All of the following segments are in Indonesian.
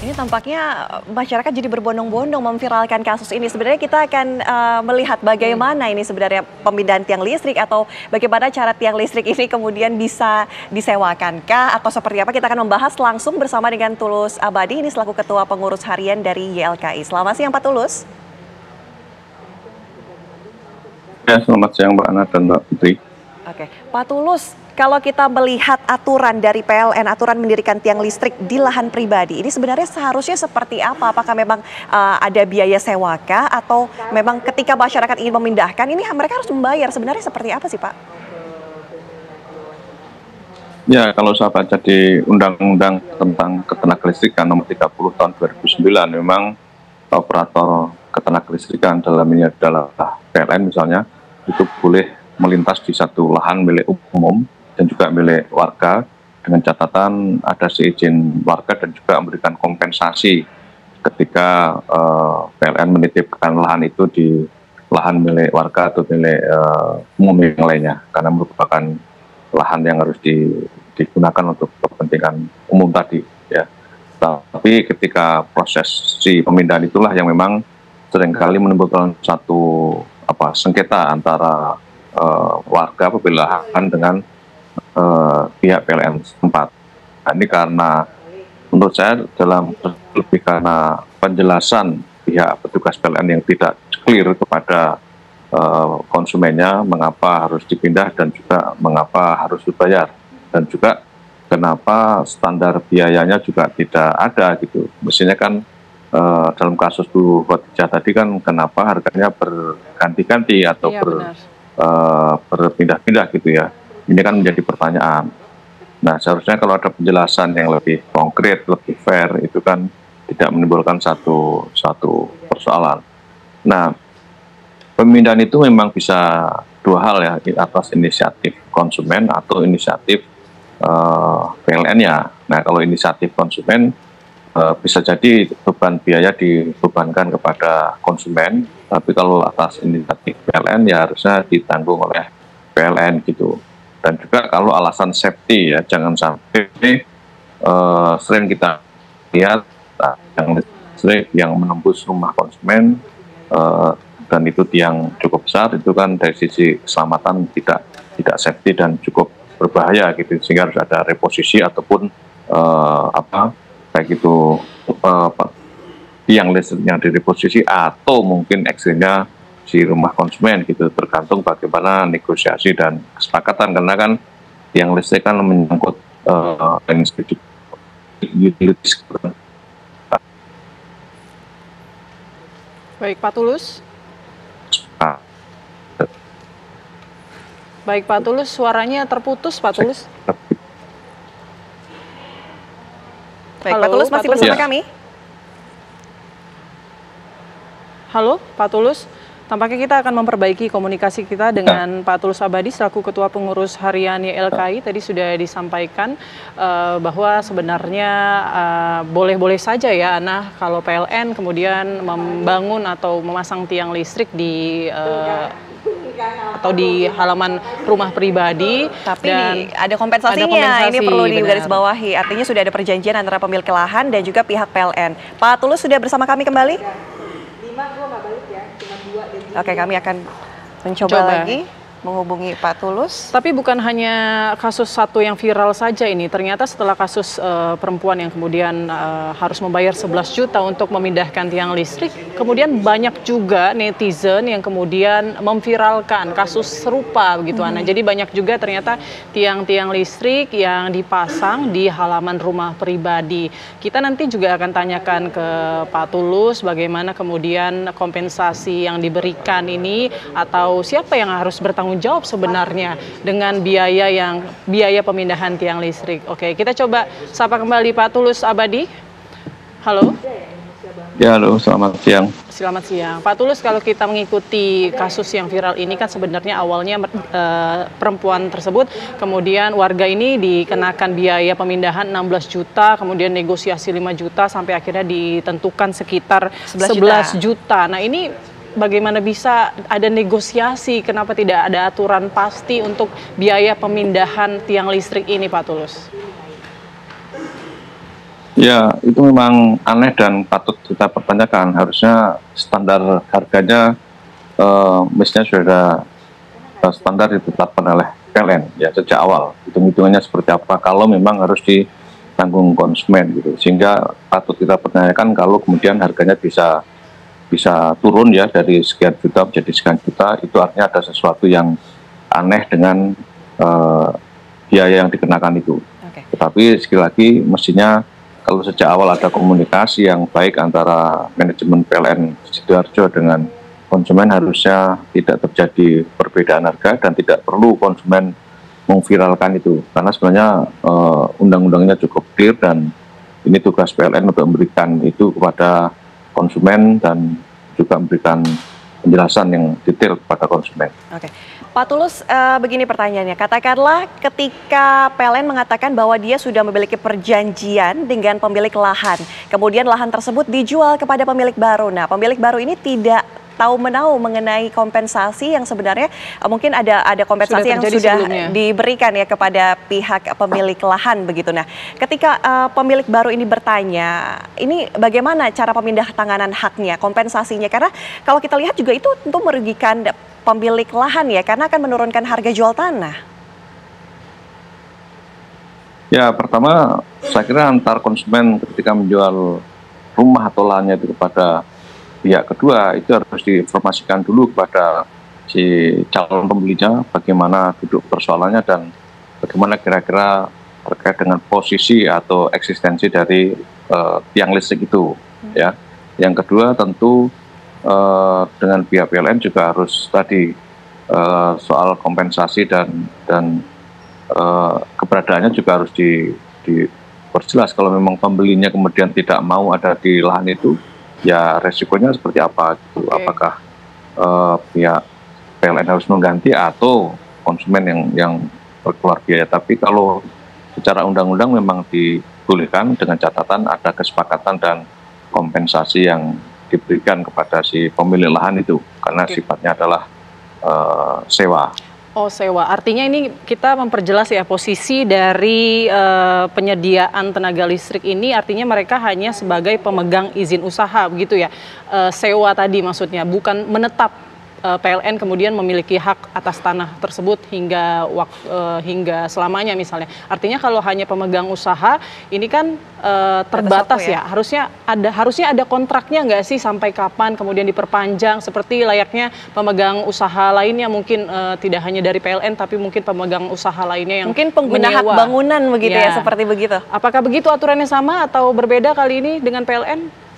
Ini tampaknya masyarakat jadi berbondong-bondong memviralkan kasus ini. Sebenarnya kita akan uh, melihat bagaimana ini sebenarnya pemindahan tiang listrik atau bagaimana cara tiang listrik ini kemudian bisa disewakankah atau seperti apa. Kita akan membahas langsung bersama dengan Tulus Abadi, ini selaku Ketua Pengurus Harian dari YLKI. Selamat siang Pak Tulus. Ya, selamat siang Mbak Ana dan Mbak Putri. Oke, Pak Tulus, kalau kita melihat aturan dari PLN, aturan mendirikan tiang listrik di lahan pribadi, ini sebenarnya seharusnya seperti apa? Apakah memang uh, ada biaya sewaka atau memang ketika masyarakat ingin memindahkan ini mereka harus membayar? Sebenarnya seperti apa sih Pak? Ya, kalau saya baca di Undang-Undang tentang ketenaga listrikan nomor 30 tahun 2009, memang operator ketenaga listrikan dalam ini adalah PLN misalnya, itu boleh melintas di satu lahan milik umum dan juga milik warga. Dengan catatan ada seizin warga dan juga memberikan kompensasi ketika uh, eh, PLN menitipkan lahan itu di lahan milik warga atau milik uh, umum yang lainnya. Karena merupakan lahan yang harus di, digunakan untuk kepentingan umum tadi ya. Tapi ketika proses si pemindahan itulah yang memang sering kali menimbulkan satu apa sengketa antara uh, warga pembelahan dengan uh, pihak PLN setempat. Nah, ini karena menurut saya dalam lebih karena penjelasan pihak petugas PLN yang tidak clear kepada uh, konsumennya mengapa harus dipindah dan juga mengapa harus dibayar dan juga kenapa standar biayanya juga tidak ada gitu. Mestinya kan uh, dalam kasus Bu Khadijah tadi kan kenapa harganya berganti-ganti atau iya, ber, uh, berpindah-pindah gitu ya. Ini kan menjadi pertanyaan. Nah, seharusnya kalau ada penjelasan yang lebih konkret, lebih fair, itu kan tidak menimbulkan satu satu persoalan. Nah, pemindahan itu memang bisa dua hal ya, atas inisiatif konsumen atau inisiatif uh, eh, PLN-nya. Nah, kalau inisiatif konsumen uh, bisa jadi beban biaya dibebankan kepada konsumen, tapi kalau atas inisiatif PLN ya harusnya ditanggung oleh PLN gitu dan juga kalau alasan safety ya jangan sampai uh, sering kita lihat uh, yang listrik yang menembus rumah konsumen uh, dan itu tiang cukup besar itu kan dari sisi keselamatan tidak tidak safety dan cukup berbahaya gitu. Sehingga harus ada reposisi ataupun uh, apa baik itu uh, tiang listriknya direposisi atau mungkin ekstrimnya si rumah konsumen gitu tergantung bagaimana negosiasi dan kesepakatan karena kan yang listrik kan menyangkut uh, Baik Pak Tulus. Baik Pak Tulus, suaranya terputus Pak Tulus. Baik Halo, Pak Tulus masih Pak bersama ya. kami. Halo Pak Tulus. Tampaknya kita akan memperbaiki komunikasi kita dengan Pak Tulus Abadi selaku Ketua Pengurus Harian YLKI. Tadi sudah disampaikan uh, bahwa sebenarnya eh, boleh-boleh uh, saja ya Ana kalau PLN kemudian membangun atau memasang tiang listrik di uh, atau di halaman rumah pribadi. Tapi dan ada kompensasinya, ada kompensasi, ini perlu digarisbawahi. Artinya sudah ada perjanjian antara pemilik lahan dan juga pihak PLN. Pak Tulus sudah bersama kami kembali? Lima, gue nggak balik ya. Oke, kami akan mencoba Coba. lagi menghubungi Pak Tulus. Tapi bukan hanya kasus satu yang viral saja ini. Ternyata setelah kasus uh, perempuan yang kemudian uh, harus membayar 11 juta untuk memindahkan tiang listrik, kemudian banyak juga netizen yang kemudian memviralkan kasus serupa begitu hmm. Ana. Jadi banyak juga ternyata tiang-tiang listrik yang dipasang di halaman rumah pribadi. Kita nanti juga akan tanyakan ke Pak Tulus bagaimana kemudian kompensasi yang diberikan ini atau siapa yang harus bertanggung bertanggung jawab sebenarnya dengan biaya yang biaya pemindahan tiang listrik. Oke, kita coba sapa kembali Pak Tulus Abadi. Halo. Ya, halo, selamat siang. Selamat siang. Pak Tulus, kalau kita mengikuti kasus yang viral ini kan sebenarnya awalnya e, perempuan tersebut, kemudian warga ini dikenakan biaya pemindahan 16 juta, kemudian negosiasi 5 juta, sampai akhirnya ditentukan sekitar 11 juta. juta. Nah ini bagaimana bisa ada negosiasi, kenapa tidak ada aturan pasti untuk biaya pemindahan tiang listrik ini Pak Tulus? Ya, itu memang aneh dan patut kita pertanyakan. Harusnya standar harganya uh, mestinya sudah uh, standar ditetapkan oleh PLN ya sejak awal. Hitung-hitungannya seperti apa kalau memang harus ditanggung konsumen gitu. Sehingga patut kita pertanyakan kalau kemudian harganya bisa bisa turun ya dari sekian juta menjadi sekian juta itu artinya ada sesuatu yang aneh dengan uh, biaya yang dikenakan itu. Okay. Tetapi sekali lagi mestinya kalau sejak awal ada komunikasi yang baik antara manajemen PLN Sidoarjo dengan konsumen harusnya tidak terjadi perbedaan harga dan tidak perlu konsumen memviralkan itu karena sebenarnya uh, undang-undangnya cukup clear dan ini tugas PLN untuk memberikan itu kepada konsumen dan juga memberikan penjelasan yang detail kepada konsumen. Oke. Pak Tulus, uh, begini pertanyaannya. Katakanlah ketika PLN mengatakan bahwa dia sudah memiliki perjanjian dengan pemilik lahan. Kemudian lahan tersebut dijual kepada pemilik baru. Nah, pemilik baru ini tidak tahu menahu mengenai kompensasi yang sebenarnya uh, mungkin ada ada kompensasi sudah yang sudah sebelumnya. diberikan ya kepada pihak pemilik lahan begitu. Nah, ketika uh, pemilik baru ini bertanya, ini bagaimana cara pemindah tanganan haknya, kompensasinya? Karena kalau kita lihat juga itu tentu merugikan pemilik lahan ya, karena akan menurunkan harga jual tanah. Ya, pertama saya kira antar konsumen ketika menjual rumah atau lahannya itu kepada pihak kedua itu harus diinformasikan dulu kepada si calon pembelinya bagaimana duduk persoalannya dan bagaimana kira-kira terkait dengan posisi atau eksistensi dari uh, tiang listrik itu hmm. ya. Yang kedua tentu uh, dengan pihak PLN juga harus tadi uh, soal kompensasi dan dan uh, keberadaannya juga harus di, diperjelas kalau memang pembelinya kemudian tidak mau ada di lahan itu ya resikonya seperti apa gitu. Okay. Apakah uh, pihak PLN harus mengganti atau konsumen yang yang berkeluar biaya. Tapi kalau secara undang-undang memang dibolehkan dengan catatan ada kesepakatan dan kompensasi yang diberikan kepada si pemilik lahan itu karena okay. sifatnya adalah uh, sewa. Oh sewa, artinya ini kita memperjelas ya posisi dari uh, penyediaan tenaga listrik ini artinya mereka hanya sebagai pemegang izin usaha begitu ya, uh, sewa tadi maksudnya bukan menetap uh, eh, PLN kemudian memiliki hak atas tanah tersebut hingga wak, uh, hingga selamanya misalnya. Artinya kalau hanya pemegang usaha ini kan uh, terbatas ya. ya. Harusnya ada harusnya ada kontraknya nggak sih sampai kapan kemudian diperpanjang seperti layaknya pemegang usaha lainnya mungkin uh, tidak hanya dari PLN tapi mungkin pemegang usaha lainnya yang mungkin pengguna hak bangunan begitu ya. ya seperti begitu. Apakah begitu aturannya sama atau berbeda kali ini dengan PLN?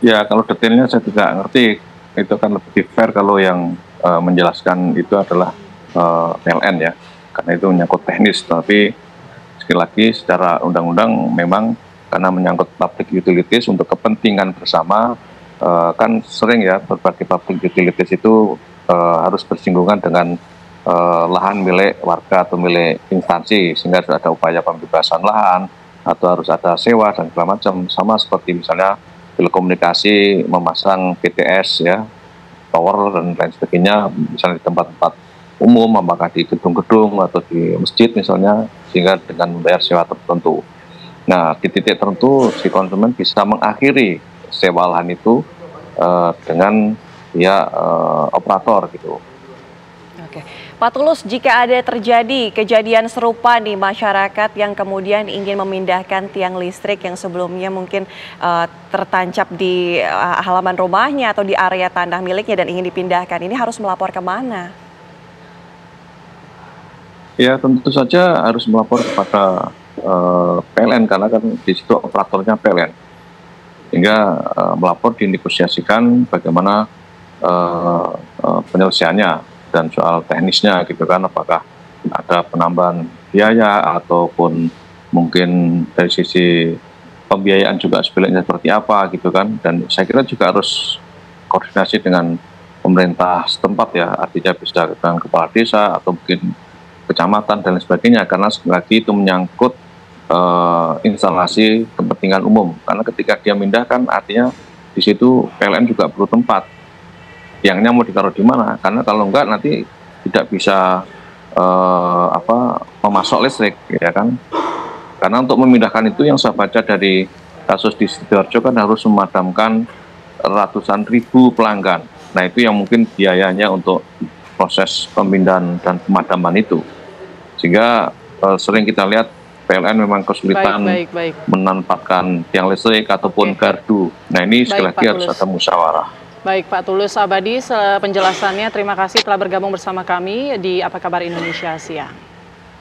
Ya, kalau detailnya saya tidak ngerti itu kan lebih fair kalau yang uh, menjelaskan itu adalah uh, eh, PLN ya. Karena itu menyangkut teknis. Tapi sekali lagi secara undang-undang memang karena menyangkut public utilities untuk kepentingan bersama uh, kan sering ya berbagai public utilities itu uh, harus bersinggungan dengan uh, lahan milik warga atau milik instansi. Sehingga harus ada upaya pembebasan lahan atau harus ada sewa dan segala macam. Sama seperti misalnya telekomunikasi memasang PTS ya tower dan lain sebagainya misalnya di tempat-tempat umum apakah di gedung-gedung atau di masjid misalnya sehingga dengan membayar sewa tertentu. Nah di titik tertentu si konsumen bisa mengakhiri sewa lahan itu uh, dengan ya uh, operator gitu. Oke. Pak Tulus, jika ada terjadi kejadian serupa di masyarakat yang kemudian ingin memindahkan tiang listrik yang sebelumnya mungkin uh, tertancap di uh, halaman rumahnya atau di area tanah miliknya dan ingin dipindahkan, ini harus melapor ke mana? Ya tentu saja harus melapor kepada uh, eh, PLN karena kan di situ operatornya PLN. Hingga uh, melapor dinegosiasikan bagaimana uh, uh, penyelesaiannya dan soal teknisnya gitu kan apakah ada penambahan biaya ataupun mungkin dari sisi pembiayaan juga sebenarnya seperti apa gitu kan. Dan saya kira juga harus koordinasi dengan pemerintah setempat ya artinya bisa dengan kepala desa atau mungkin kecamatan dan lain sebagainya karena sekali lagi itu menyangkut uh, instalasi kepentingan umum. Karena ketika dia pindah kan artinya di situ PLN juga perlu tempat tiangnya mau ditaruh di mana karena kalau enggak nanti tidak bisa uh, apa memasok listrik ya kan Karena untuk memindahkan itu yang saya baca dari kasus di Sidoarjo kan harus memadamkan ratusan ribu pelanggan. Nah itu yang mungkin biayanya untuk proses pemindahan dan pemadaman itu. Sehingga uh, sering kita lihat PLN memang kesulitan baik, baik, baik. menempatkan tiang listrik ataupun Oke. gardu. Nah ini sekali lagi harus ada musyawarah. Baik Pak Tulus Abadi, penjelasannya terima kasih telah bergabung bersama kami di Apa Kabar Indonesia Siang.